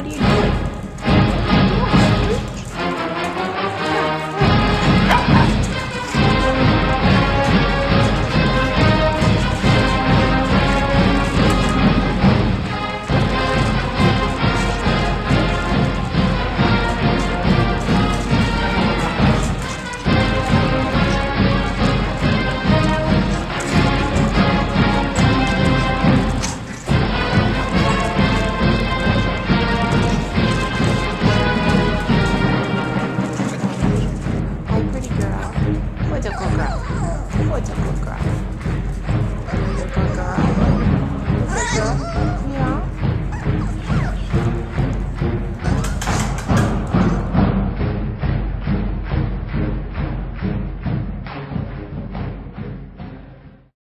What are you doing? towards a war.